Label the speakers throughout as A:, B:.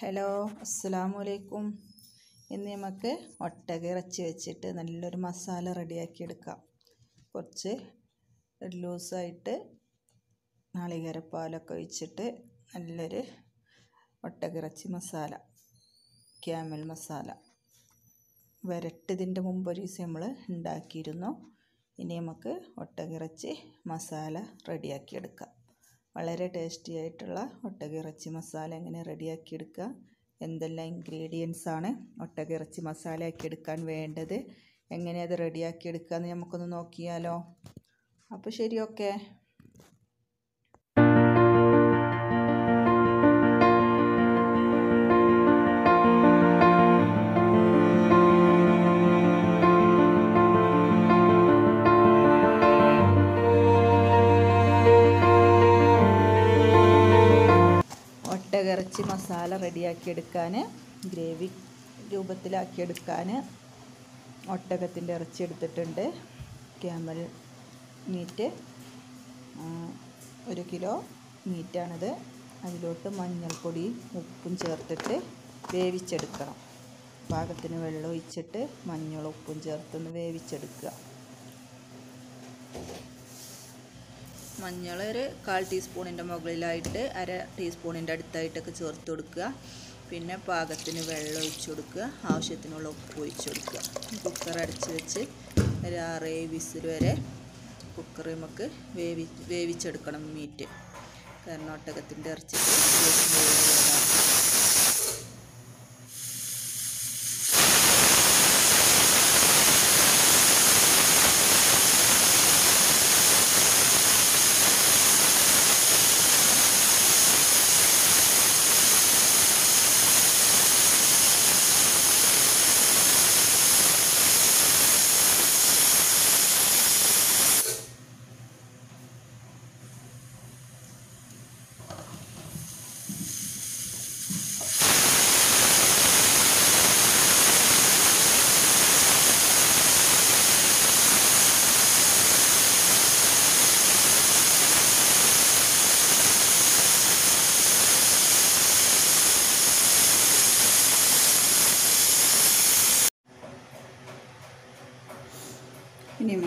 A: Hello അസ്സലാമു അലൈക്കും ഇന്ന് നമുക്ക് ഒട്ടക ഇറച്ചി വെച്ചിട്ട് നല്ലൊരു മസാല റെഡിയാക്കി എടുക്കാം. കുറച്ച് ലൂസായിട്ട് നാളികേരപ്പാലൊക്കെ ഒഴിച്ചിട്ട് നല്ലൊരു ഒട്ടകിറച്ചി മസാല ക്യാമൽ മസാല. വരട്ടതിന്റെ മുമ്പ് ഒരു ദിവസം നമ്മൾ ഉണ്ടാക്കിയിരുന്നു. ഇനി നമുക്ക് ഒട്ടകിറച്ചി മസാല റെഡിയാക്കി എടുക്കാം. വളരെ ടേസ്റ്റി ആയിട്ടുള്ള ഒട്ടകിറച്ചി മസാല എങ്ങനെ റെഡിയാക്കി എടുക്കുക എന്തെല്ലാം ഇൻഗ്രീഡിയൻസ് ആണ് ഒട്ടകിറച്ചി മസാല ആക്കി എടുക്കാൻ വേണ്ടത് എങ്ങനെ അത് റെഡിയാക്കി എടുക്കുക എന്ന് നമുക്കൊന്ന് നോക്കിയാലോ? അപ്പോൾ ശരി ഓക്കെ ഒട്ടകിറച്ചി മസാല റെഡിയാക്കിയെടുക്കാൻ ഗ്രേവി രൂപത്തിലാക്കിയെടുക്കാൻ ഒട്ടകത്തിന്റെ ഇറച്ചി എടുത്തിട്ടുണ്ട്. ക്യാമൽ മീറ്റ് ഒരു കിലോ മീറ്റാണിത്. അതിലോട്ട് മഞ്ഞൾപ്പൊടി ഉപ്പും ചേർത്തിട്ട് വേവിച്ചെടുക്കണം. പാകത്തിന് വെള്ളം ഒഴിച്ചിട്ട് മഞ്ഞളും ഉപ്പും ചേർത്തൊന്ന് വേവിച്ചെടുക്കുക. മഞ്ഞൾ ഒരു കാൽ ടീസ്പൂണിന്റെ മുകളിലായിട്ട് അര ടീസ്പൂണിന്റെ അടുത്തായിട്ടൊക്കെ ചേർത്ത് കൊടുക്കുക. പിന്നെ പാകത്തിന് വെള്ളം ഒഴിച്ച് കൊടുക്കുക. ആവശ്യത്തിനുള്ള ഉപ്പ് ഒഴിച്ച് കൊടുക്കുക. കുക്കർ അടച്ച് വെച്ച് ഒരു ആറേ വിസിൽ വരെ കുക്കർ നമുക്ക് വേവി വേവിച്ചെടുക്കണം മീറ്റ്. കാരണം ഒട്ടകത്തിന്റെ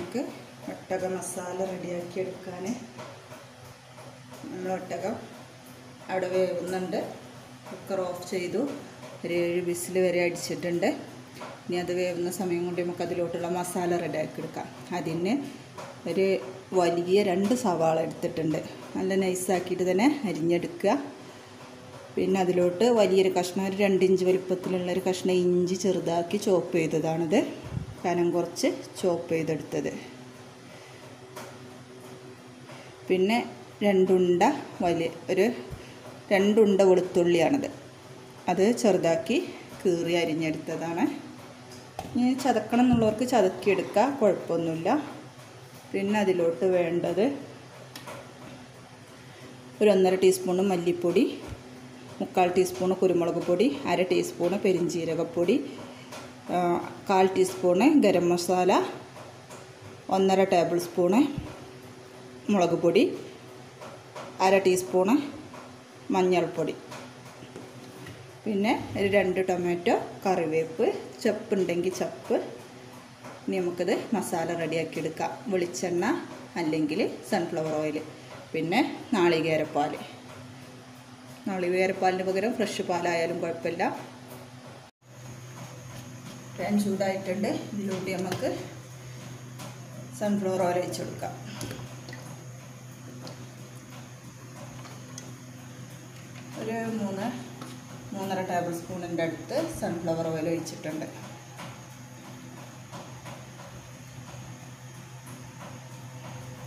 A: നമുക്ക് ഒട്ടക മസാല റെഡിയാക്കി എടുക്കാൻ നമ്മൾ ഒട്ടകം അവിടെ വേവുന്നുണ്ട്. കുക്കർ ഓഫ് ചെയ്തു. ഒരു ഏഴ് വിസിൽ വരെ അടിച്ചിട്ടുണ്ട്. ഇനി അത് വേവുന്ന സമയം കൊണ്ട് നമുക്ക് അതിലോട്ടുള്ള മസാല റെഡിയാക്കി എടുക്കാം. അതിന് ഒരു വലിയ രണ്ട് സവാള എടുത്തിട്ടുണ്ട്. നല്ല നൈസാക്കിയിട്ട് തന്നെ അരിഞ്ഞെടുക്കുക. പിന്നെ അതിലോട്ട് വലിയൊരു കഷ്ണം ഒരു രണ്ട് ഇഞ്ച് ഒരു കഷ്ണം ഇഞ്ചി ചെറുതാക്കി ചോപ്പ് ചെയ്തതാണിത്. കനം കുറച്ച് ചോപ്പ് ചെയ്തെടുത്തത്. പിന്നെ രണ്ടുണ്ട വലിയ ഒരു രണ്ടുണ്ട വെളുത്തുള്ളിയാണത്. അത് ചെറുതാക്കി കീറി അരിഞ്ഞെടുത്തതാണ്. ഇനി ചതക്കണം എന്നുള്ളവർക്ക് ചതക്കിയെടുക്കുക കുഴപ്പമൊന്നുമില്ല. പിന്നെ അതിലോട്ട് വേണ്ടത് ഒരു ഒന്നര ടീസ്പൂണ് മല്ലിപ്പൊടി മുക്കാൽ ടീസ്പൂണ് കുരുമുളക് പൊടി അര ടീസ്പൂണ് പെരിഞ്ജീരകപ്പൊടി കാൽ ടീസ്പൂണ് ഗരം മസാല ഒന്നര ടേബിൾ സ്പൂണ് മുളക് പൊടി അര ടീസ്പൂണ് മഞ്ഞൾപ്പൊടി. പിന്നെ ഒരു രണ്ട് ടൊമാറ്റോ കറിവേപ്പ് ചപ്പുണ്ടെങ്കിൽ ചപ്പ്. ഇനി നമുക്കത് മസാല റെഡിയാക്കി എടുക്കാം വെളിച്ചെണ്ണ അല്ലെങ്കിൽ സൺഫ്ലവർ ഓയിൽ പിന്നെ നാളികേരപ്പാൽ. നാളികേരപ്പാലിന് പകരം ഫ്രഷ് പാലായാലും കുഴപ്പമില്ല. പാൻ ചൂടായിട്ടുണ്ട്. ഇതിലൂടെ നമുക്ക് സൺഫ്ലവർ ഓയിൽ വെച്ച് കൊടുക്കാം. ഒരു മൂന്ന് മൂന്നര ടേബിൾ സ്പൂണിന്റെ അടുത്ത് സൺഫ്ലവർ ഓയിൽ ഒഴിച്ചിട്ടുണ്ട്.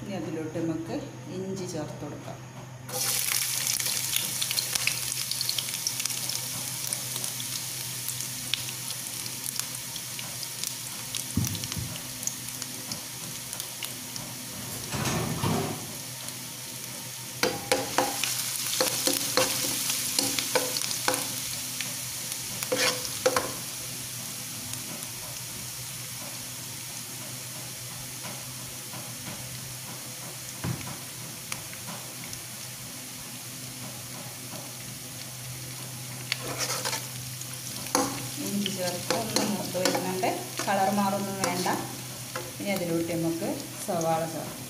A: ഇനി അതിലോട്ട് നമുക്ക് ഇഞ്ചി ചേർത്ത് കൊടുക്കാം. നമുക്ക് സവാള ചേർക്കാം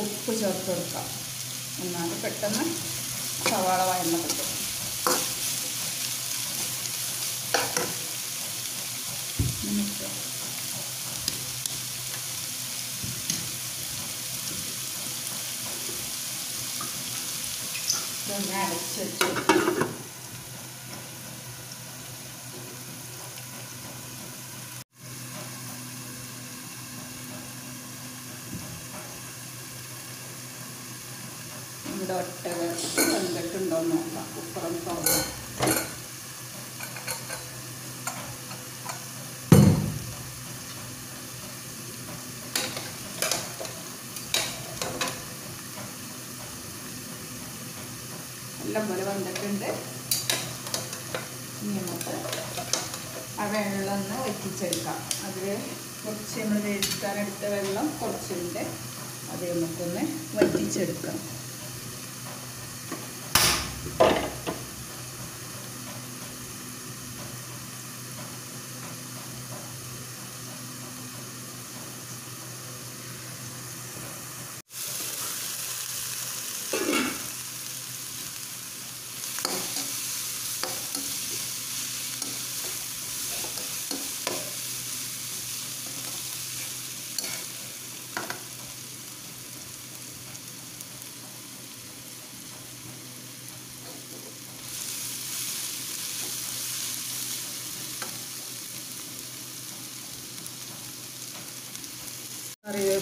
A: ഉപ്പ് ചേർത്ത് കൊടുക്കാം. എന്നാൽ പെട്ടെന്ന് സവാള കിട്ടും നമുക്ക് ഇതൊന്ന് അടച്ച് വെച്ച് നമ്മുടെ ഒട്ടക വെന്തിട്ടുണ്ടോ നോക്കാം. കുക്കറൊന്ന് എല്ലാം പോലെ വന്നിട്ടുണ്ട്. ഇനി നമുക്ക് ആ വെള്ളം ഒന്ന് വറ്റിച്ചെടുക്കാം. അതിൽ കുറച്ച് നമ്മൾ വേവിക്കാനെടുത്ത വെള്ളം കുറച്ചുണ്ട്. അത് നമുക്കൊന്ന് വറ്റിച്ചെടുക്കാം.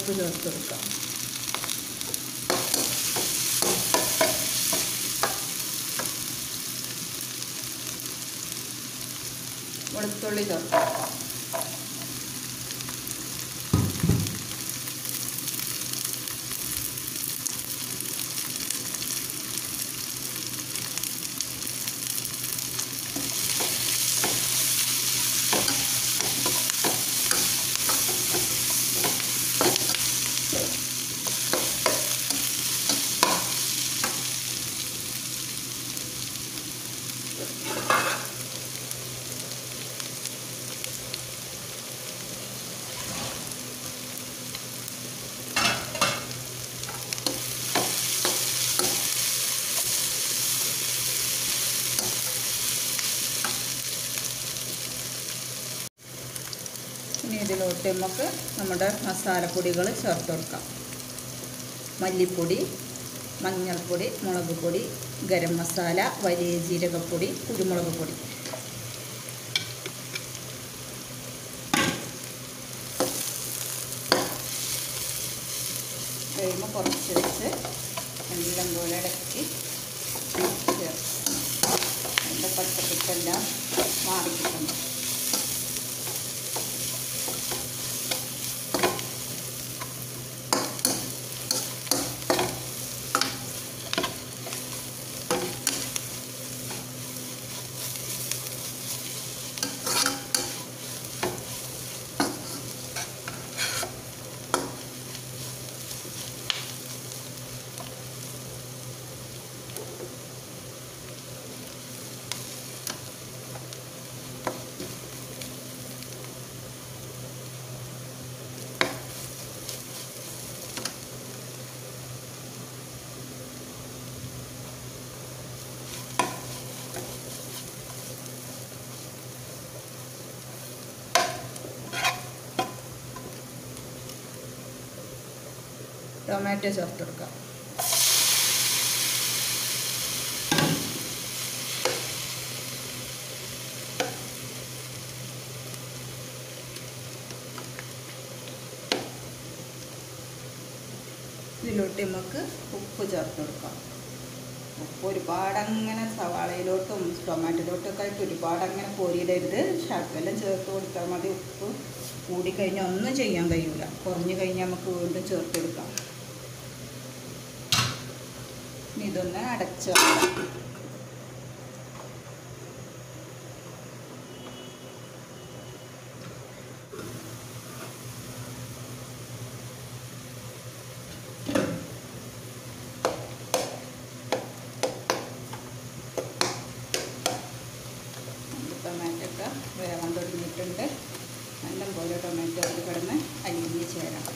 A: കറിവേപ്പ് ചേർത്ത് കൊടുക്കാം. വെളുത്തുള്ളി ചേർക്കാം. ഇനി നമുക്ക് നമ്മുടെ മസാലപ്പൊടികൾ ചേർത്ത് കൊടുക്കാം. മല്ലിപ്പൊടി മഞ്ഞൾപ്പൊടി മുളക് പൊടി ഗരം മസാല വലിയ ജീരകപ്പൊടി കുരുമുളക് പൊടി. കഴിയുമ്പോൾ കുറച്ച് വെച്ച് എല്ലാം പോലെ ഇടയ്ക്ക് ചേർക്കാം അതിന്റെ പച്ചപ്പിട്ടെല്ലാം മാറിക്കിട്ടുണ്ട് ടൊമാറ്റോ ചേർത്ത് കൊടുക്കാം. ഇതിലോട്ട് നമുക്ക് ഉപ്പ് ചേർത്ത് കൊടുക്കാം. ഉപ്പ് ഒരുപാട് അങ്ങനെ സവാളയിലോട്ടും ടൊമാറ്റോയിലോട്ടൊക്കെ ആയിട്ട് ഒരുപാട് അങ്ങനെ കോരിയിടരുത് ശകലം ചേർത്ത് കൊടുത്താൽ മതി. ഉപ്പ് കൂടിക്കഴിഞ്ഞാൽ ഒന്നും ചെയ്യാൻ കഴിയില്ല കുറഞ്ഞു കഴിഞ്ഞാൽ നമുക്ക് വീണ്ടും ചേർത്ത് കൊടുക്കാം. ഇതൊന്ന് അടച്ചു വെക്കാം ടൊമാറ്റോ ഒക്കെ വേവാൻ തുടങ്ങിയിട്ടുണ്ട്. നല്ലപോലെ ടൊമാറ്റോ അതിൽ കിടന്ന് അലിഞ്ഞ് ചേരാം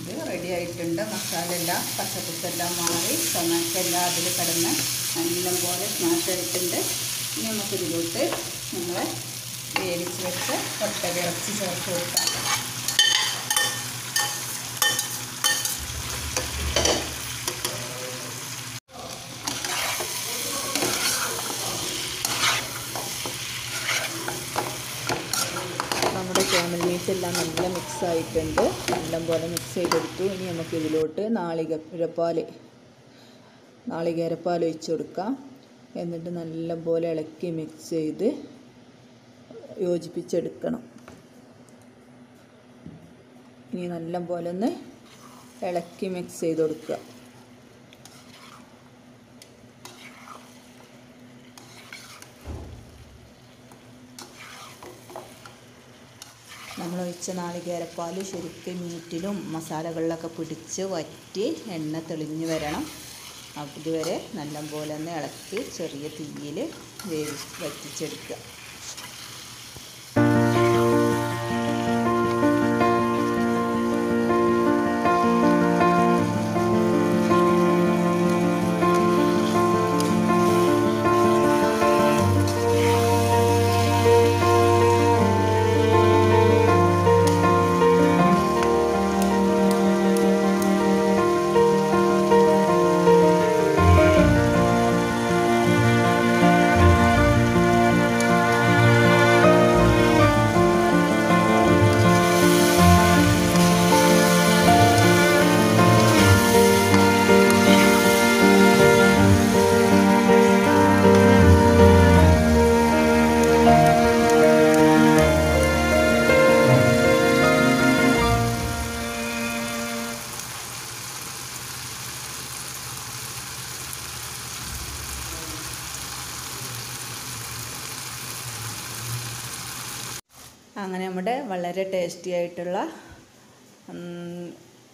A: ഇത് റെഡി ആയിട്ടുണ്ട് മസാല എല്ലാം പച്ചപ്പുത്തെല്ലാം മാറി. ടൊമാറ്റോ അതിൽ കിടന്ന് നല്ല പോലെ സ്മാഷ് ആയിട്ടുണ്ട് ഇനി നമുക്കിതിലോട്ട് നമ്മൾ വേവിച്ച് വെച്ച് ഒട്ടക ഇറച്ചി ചേർത്ത് കൊടുക്കാം.
B: മീറ്റ് എല്ലാം നല്ല മിക്സ് ആയിട്ടുണ്ട്. നല്ലപോലെ മിക്സ് ചെയ്തെടുത്തു. ഇനി നമുക്ക് ഇതിലോട്ട് നാളികേരപ്പാൽ നാളികേരപ്പാൽ ഒഴിച്ച് കൊടുക്കാം. എന്നിട്ട് നല്ലപോലെ ഇളക്കി മിക്സ് ചെയ്ത് യോജിപ്പിച്ചെടുക്കണം. ഇനി നല്ലപോലെ ഒന്ന് ഇളക്കി മിക്സ് ചെയ്ത് കൊടുക്കുക.
A: നമ്മൾ ഒഴിച്ച നാളികേരപ്പാൽ ശരിക്കും മീറ്റിലും മസാലകളിലൊക്കെ പിടിച്ച് വറ്റി എണ്ണ തെളിഞ്ഞ് വരണം. അതുവരെ നല്ലപോലെ ഒന്ന് ഇളക്കി ചെറിയ തീയിൽ വേവി വറ്റിച്ചെടുക്കുക. ടേസ്റ്റി ആയിട്ടുള്ള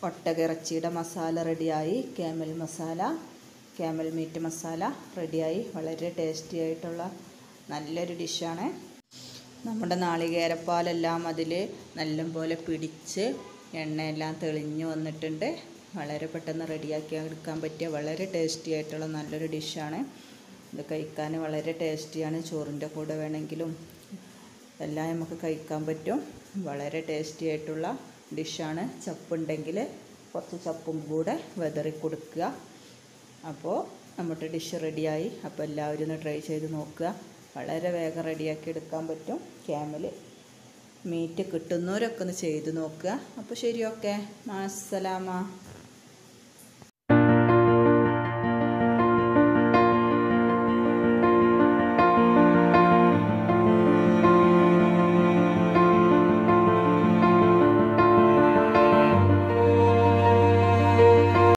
A: ഒട്ടകിറച്ചിയുടെ മസാല റെഡിയായി. Camel masala camel meat masala റെഡിയായി. വളരെ ടേസ്റ്റി ആയിട്ടുള്ള നല്ലൊരു ഡിഷാണ്. നമ്മുടെ നാളികേരപ്പാലെല്ലാം അതിൽ നല്ലപോലെ പിടിച്ച് എണ്ണയെല്ലാം തെളിഞ്ഞു വന്നിട്ടുണ്ട്. വളരെ പെട്ടെന്ന് റെഡിയാക്കി എടുക്കാൻ പറ്റിയ വളരെ ടേസ്റ്റി ആയിട്ടുള്ള നല്ലൊരു ഡിഷാണ്. ഇത് കഴിക്കാൻ വളരെ ടേസ്റ്റിയാണ് ചോറിന്റെ കൂടെ വേണമെങ്കിലും എല്ലാം നമുക്ക് കഴിക്കാൻ പറ്റും. വളരെ ടേസ്റ്റി ആയിട്ടുള്ള ഡിഷാണ് ചപ്പുണ്ടെങ്കിൽ കുറച്ച് ചപ്പും കൂടെ വെതറി കൊടുക്കുക. അപ്പോൾ നമ്മുടെ ഡിഷ് റെഡിയായി അപ്പോൾ എല്ലാവരും ഒന്ന് ട്രൈ ചെയ്ത് നോക്കുക. വളരെ വേഗം റെഡിയാക്കി എടുക്കാൻ പറ്റും. ക്യാമിൽ മീറ്റ് കിട്ടുന്നവരൊക്കെ ഒന്ന് ചെയ്ത് നോക്കുക. അപ്പോൾ ശരി ഓക്കെ മാസലാമ